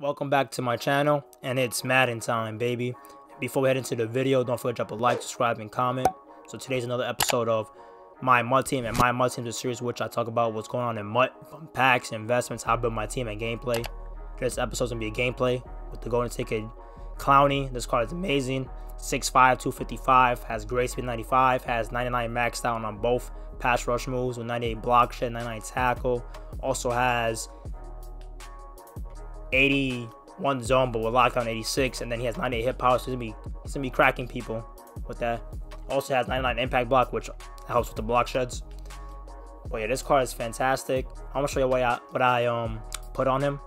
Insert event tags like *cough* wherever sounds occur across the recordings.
Welcome back to my channel, and it's Madden time, baby. Before we head into the video, don't forget to drop a like, subscribe, and comment. So today's another episode of My MUT Team, and My MUT Team is a series which I talk about what's going on in MUT, from packs, investments, how I build my team, and gameplay. This episode's gonna be a gameplay with the Golden Ticket Clowney. This card is amazing. 6'5", 255, has great speed 95, has 99 maxed out on both pass rush moves with 98 block shed, 99 tackle. Also has 81 zone, but with lockdown 86, and then he has 98 hit power, so he's gonna be he's gonna be cracking people with that. Also has 99 impact block, which helps with the block sheds. But yeah, this card is fantastic. I'm gonna show you what I what I um put on him.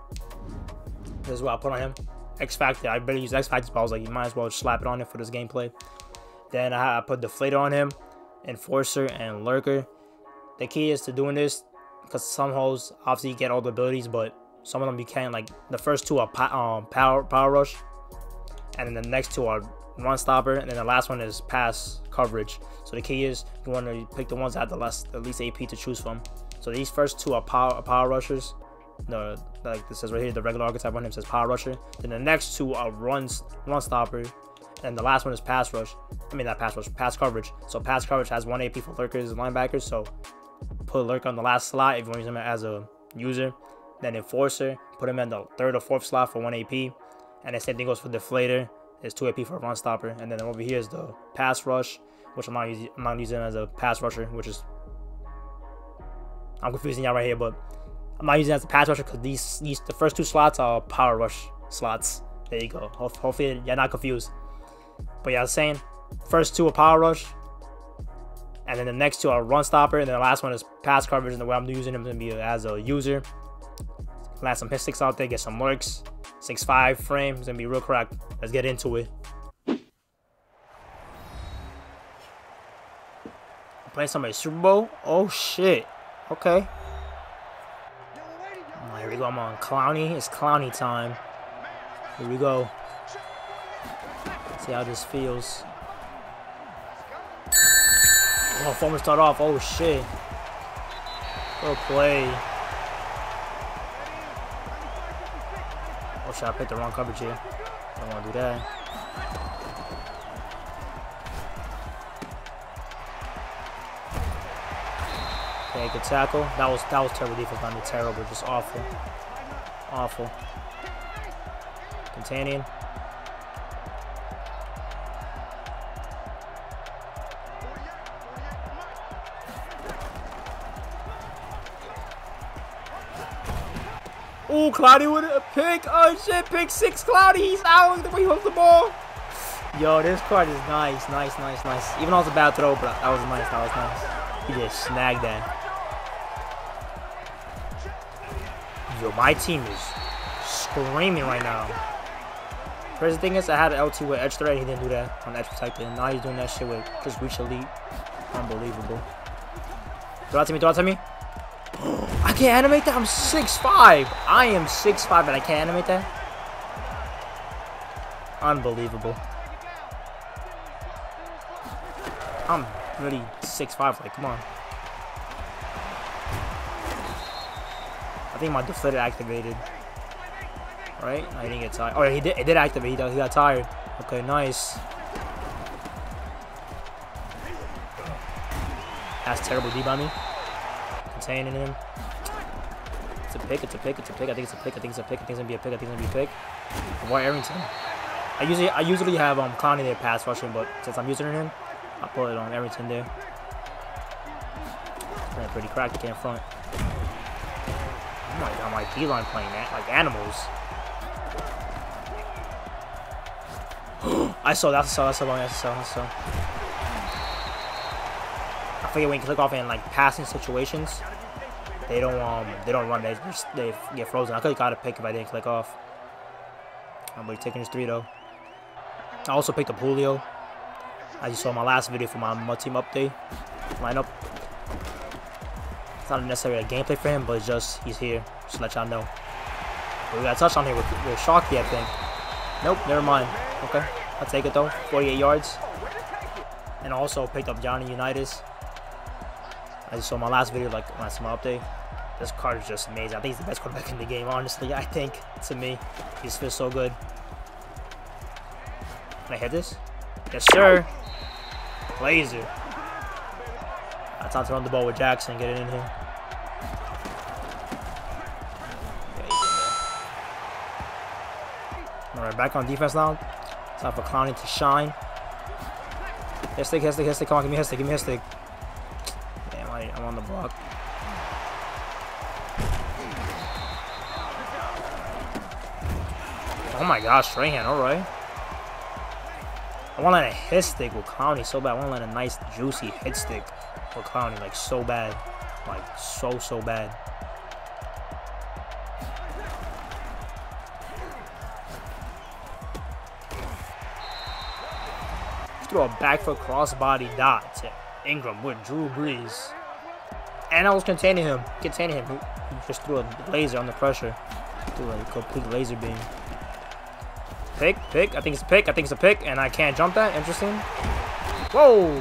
This is what I put on him. X Factor. I better use X Factor, but I was like, you might as well slap it on him for this gameplay. Then I, I put Deflator on him, Enforcer, and Lurker. The key is to doing this because some holes obviously you get all the abilities, but some of them you can't. Like the first two are um, power power rush, and then the next two are run stopper, and then the last one is pass coverage. So the key is you want to pick the ones that have the less at least AP to choose from. So these first two are power power rushers. The like this says right here, the regular archetype on him says power rusher. Then the next two are runs run stopper, and the last one is pass rush. I mean not pass rush, pass coverage. So pass coverage has one AP for lurkers and linebackers. So put lurk on the last slot if you want to use him as a user. Then Enforcer, put him in the third or fourth slot for 1 AP. And the same thing goes for Deflator. It's 2 AP for a run stopper. And then over here is the pass rush, which I'm not, using, I'm not using as a pass rusher, which is... I'm confusing y'all right here, but I'm not using as a pass rusher because these, these the first two slots are power rush slots. There you go. Hopefully you're not confused. But yeah, I was saying, first two are power rush, and then the next two are run stopper, and then the last one is pass coverage. And the way I'm using him is gonna be as a user. Land some hit sticks out there, get some lurks. 6'5 frame, it's gonna be real correct. Let's get into it. Playing somebody Super Bowl? Oh shit. Okay. Oh, here we go. I'm on Clowney. It's Clowney time. Here we go. See how this feels. Oh, former start off. Oh shit. Good play. I picked the wrong coverage here. Don't want to do that. Okay, good tackle. That was that was terrible defense, not terrible, just awful. Awful. Containing. Oh, Clowney with a pick. Oh, shit. Pick six, Clowney. He's out. The way he the ball. Yo, this card is nice. Nice, nice, nice. Even though it's a bad throw, but that was nice. That was nice. He just snagged that. Yo, my team is screaming right now. Crazy thing is, I had an LT with Edge Threat. He didn't do that on Edge Protector. And now he's doing that shit with just Reach Elite. Unbelievable. Throw out to me. Throw out to me. I can't animate that. I'm 6'5". I am 6'5", and I can't animate that. Unbelievable. I'm really 6'5". Like, come on. I think my Deflator activated. Right? I didn't get tired. Oh, he did. It did activate. He got tired. Okay, nice. That's terrible D by me. Containing him. It's a pick, it's a pick, it's a pick. I think it's a pick, I think it's a pick, I think it's gonna be a pick, I think it's gonna be a pick. Avoid Arrington. I usually I usually have um Clowney there pass rushing, but since I'm using him, I put it on Arrington there. Playing pretty cracked in front. Oh my god, my D-line playing that like animals. *gasps* I saw that, I saw, I saw, I saw, I saw. I forget when you click off in like passing situations they don't um they don't run. They just they get frozen. I could have got a pick if I didn't click off. I'm really taking his three though. I also picked up Julio. As you saw in my last video for my, my team update lineup. It's not necessarily a gameplay for him, but it's just he's here. Just to let y'all know. But we got a touchdown here with, with Shockey, I think. Nope, never mind. Okay, I'll take it though. 48 yards. And also picked up Johnny Unitas. As you saw my last video, like last my update. This card is just amazing. I think he's the best quarterback in the game, honestly. I think, to me. He just feels so good. Can I hit this? Yes, sir. Laser. That's time to run the ball with Jackson. Get it in here. Alright, back on defense now. Time for Clowney to shine. Hit stick, hit stick, hit stick. Come on, give me hit stick, give me hit stick. Damn, I, I'm on the block. Oh my gosh, straight hand, alright. I want to let a hit stick with Clowney so bad. I want to let a nice, juicy hit stick with Clowney, like so bad. Like so, so bad. throw a back foot crossbody dot to Ingram with Drew Brees. And I was containing him. Containing him. He just threw a laser on the pressure. Threw a complete laser beam. Pick, pick. I think it's a pick. I think it's a pick. And I can't jump that. Interesting. Whoa!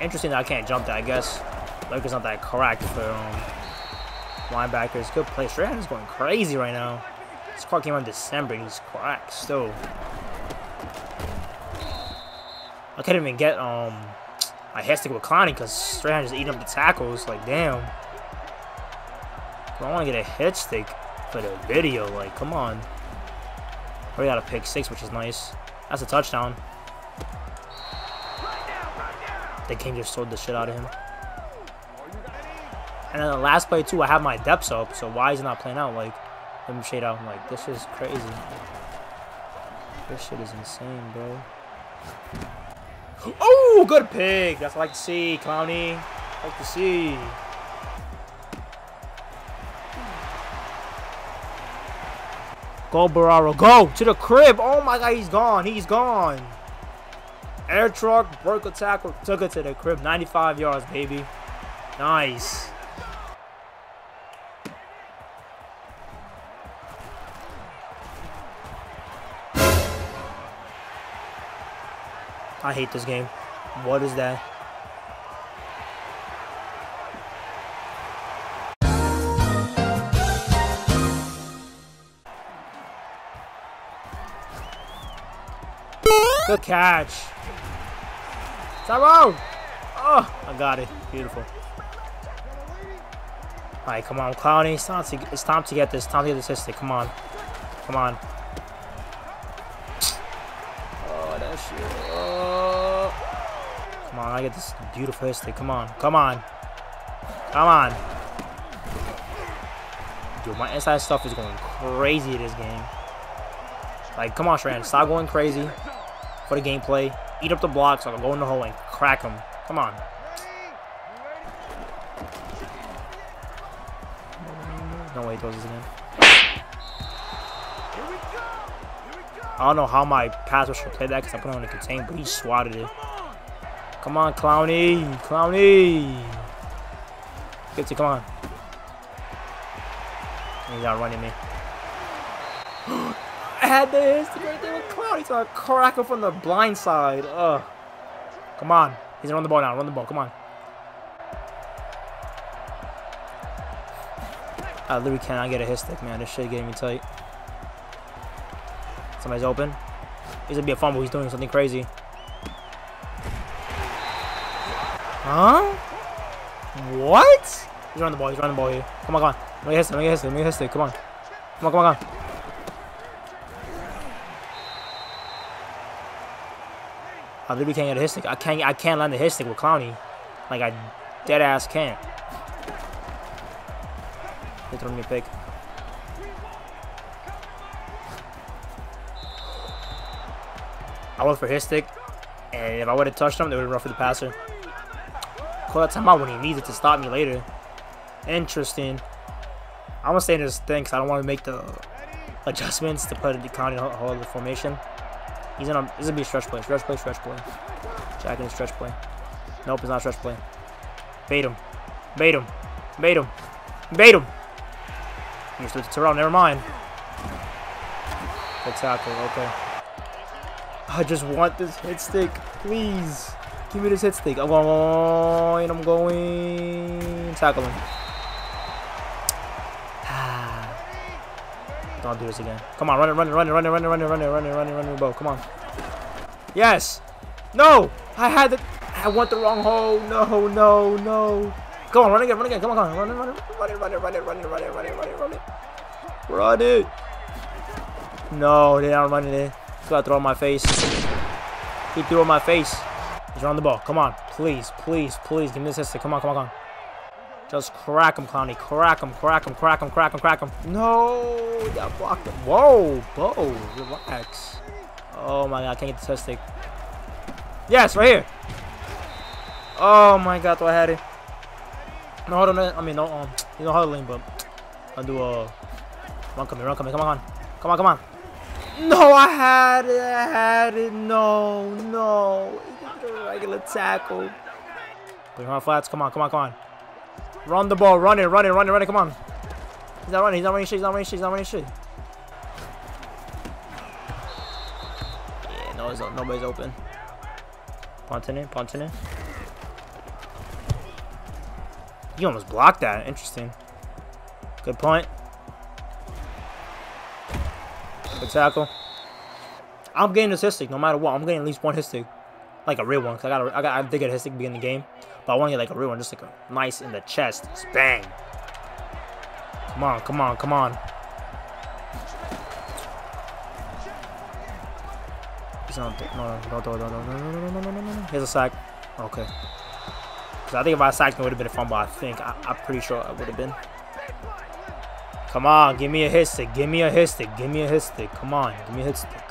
Interesting that I can't jump that, I guess. Lakers not that correct for um, linebackers. Good play. Strahan is going crazy right now. This card came out in December he's cracked still. I couldn't even get um I had to go with Clowney because Strahan just eating up the tackles. Like, damn. I want to get a hit stick for the video. Like, come on. We got a pick six, which is nice. That's a touchdown. The king just sold the shit out of him. And then the last play, too, I have my depths up. So why is he not playing out? Like, let me shade out. I'm like, this is crazy. This shit is insane, bro. Oh, good pig. That's what I like to see, Clowney. I like to see. Go, Bararo. Go to the crib. Oh, my God. He's gone. He's gone. Air truck, broke a tackle, took it to the crib. 95 yards, baby. Nice. I hate this game. What is that? Good catch. Tyrone! Oh, I got it. Beautiful. Alright, come on, Clowney. It's time, to, it's time to get this. Time to get this history. Come on. Come on. Oh, that shit. Oh. Come on, I get this beautiful history. Come on. Come on. Come on. Dude, my inside stuff is going crazy this game. Like, come on, Strahan. Stop going crazy for the gameplay. Eat up the blocks can go in the hole and crack them. Come on. No way he throws this again. I don't know how my pass should play that because I put it on the contain, but he swatted it. Come on, Clowney. Clowney. Get to, come on. He's not running me. *gasps* Had this right there with Clowney. He's gonna crack him from the blind side. Ugh. Come on. He's run the ball now. Run the ball. Come on. Uh, I literally cannot get a hit stick, man. This shit getting me tight. Somebody's open. He's gonna be a fumble. He's doing something crazy. Huh? What? He's running the ball. He's running the ball here. Come on, come on. Let me hit stick. Let me hit stick. Let me hit stick. Come on. Come on, come on, come on. I literally can't get a hit stick. I can't. I can't land the hit stick with Clowney. Like I dead ass can't. They throw me a pick. I went for his stick, and if I would have touched him, they would have run for the passer. Call that timeout when he needs it to stop me later. Interesting. I'm gonna stay in this thing because I don't want to make the adjustments to put the counting hold the formation. He's gonna. This is gonna be a stretch play. Stretch play. Stretch play. Jack in a stretch play. Nope, it's not stretch play. Bait him. Bait him. Bait him. Bait him. Here's the Terrell. Never mind. Good tackle. Okay. I just want this hit stick, please. Give me this hit stick. I'm going. I'm going. Tackle him. Don't do this again. Come on, run it, run it, run it, run it, run it, run it, run it, run it, run it, run it, run Come on. Yes. No. I had it. I went the wrong hole. No, no, no. Come on, run again, run again. Come on, come on. Run it, run it, run it, run it, run it, run it, run it, run it, run it, run it. Run it. No, they don't run it. He's got to throw in my face. He threw in my face. He's on the ball. Come on. Please, please, please. Give me this assist. Come on, come on, come on. Just crack him, Clowney. Crack him, crack him, crack him, crack him, crack him. No, That blocked him. Whoa, Bo, relax. Oh my god, I can't get the test stick. Yes, right here. Oh my god, I had it? No, hold on. I mean, no, um, you know how to lean, but I'll do a run coming, run coming. Come on, come on, come on. No, I had it. I had it. No, no. Regular tackle. Him on flats. Come on, come on, come on. Run the ball. Run it, run it, run it, run it. Come on. He's not running. He's not running shit. He's not running shit. He's not running shit. Yeah, no, nobody's open. Punting it, punting it. You almost blocked that. Interesting. Good point. Good tackle. I'm getting this hit no matter what. I'm getting at least one hit Like a real one. Cause I got I got I did get a hit beginning the game. But I want to get like a real one, just like a nice in the chest. Just bang. Come on, come on, come on. No no no no no no no no no no no Here's a sack. Okay. Cause I think if I sacked it would have been a fumble. I think I, I'm pretty sure it would have been. Come on, give me a hit stick. Give me a hit stick. Give me a hit stick. Come on, give me a hit stick.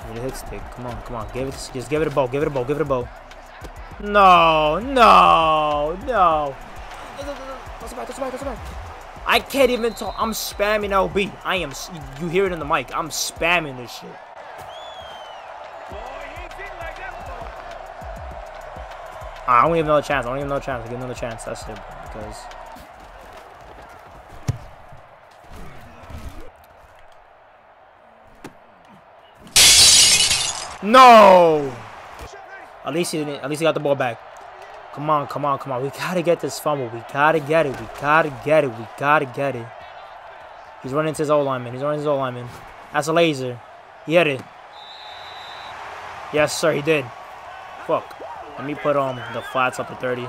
Give me a hit stick. Come on, come on. Give it. Just give it a bow. Give it a bow. Give it a bow. No, no, no. I can't even talk. I'm spamming LB. I am. You hear it in the mic. I'm spamming this shit. Ah, I don't even know a chance. I don't even know a chance. I give another chance. That's it. Because. No! At least he. At least he got the ball back. Come on, come on, come on. We gotta get this fumble. We gotta get it. We gotta get it. We gotta get it. He's running to his old lineman. He's running his old lineman. That's a laser. He hit it. Yes, sir. He did. Fuck. Let me put um the flats up to 30.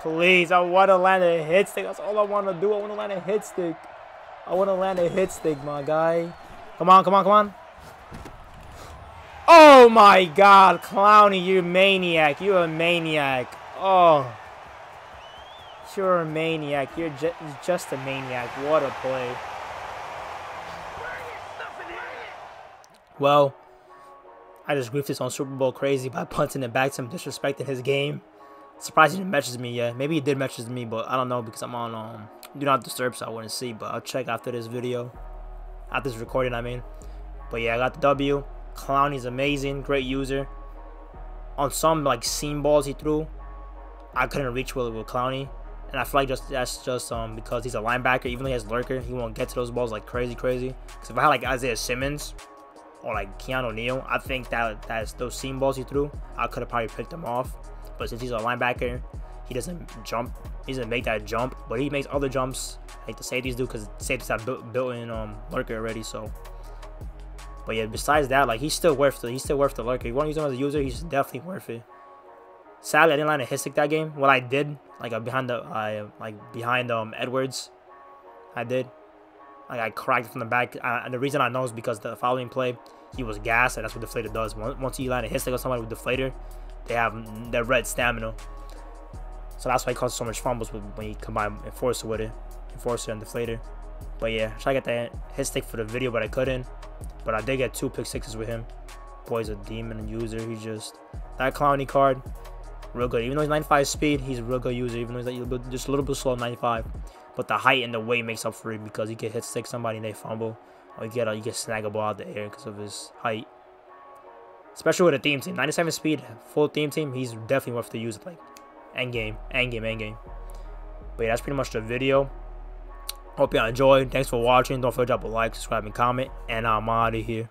Please, I want to land a hit stick. That's all I want to do. I want to land a hit stick. I want to land a hit stick, my guy. Come on, come on, come on. Oh my god, Clowney, you maniac. You're a maniac. Oh. You're a maniac. You're ju just a maniac. What a play. Well, I just griefed this on Super Bowl crazy by *laughs* punting it back to him, disrespecting his game. Surprised he didn't message me yet. Maybe he did message me, but I don't know because I'm on um do not disturb, so I wouldn't see. But I'll check after this video, after this recording. I mean, but yeah, I got the W. Clowney's amazing, great user. On some like seam balls he threw, I couldn't reach with with Clowney, and I feel like just that's just um because he's a linebacker. Even though he has lurker, he won't get to those balls like crazy, crazy. Because if I had like Isaiah Simmons or like Keanu Neal, I think that that's those seam balls he threw, I could have probably picked them off. But since he's a linebacker, he doesn't jump. He doesn't make that jump, but he makes other jumps like the safeties do because safeties have built, built in um lurker already. So, but yeah, besides that, like he's still worth it. He's still worth the lurker. If you want to use him as a user, he's definitely worth it. Sadly, I didn't land a hit stick that game. What I did, like uh, behind the, I uh, like behind um Edwards, I did. Like I cracked from the back, uh, and the reason I know is because the following play, he was gassed, and that's what the deflator does. Once you land a hit stick on somebody with the deflator, they have their red stamina. So that's why he causes so much fumbles when you combine Enforcer with it. Enforcer and Deflator. But yeah, I tried to get that hit stick for the video, but I couldn't. But I did get two pick sixes with him. Boy's a demon user. He just that Clowney card, real good. Even though he's 95 speed, he's a real good user. Even though he's like just a little bit slow, 95. But the height and the weight makes up for it because he can hit stick somebody and they fumble, or you get a, you get snag a ball out the air because of his height. Especially with a team team, 97 speed, full team team, he's definitely worth the use. Like end game, end game, end game. But yeah, that's pretty much the video. Hope y'all enjoyed. Thanks for watching. Don't forget to drop a like, subscribe, and comment. And I'm out of here.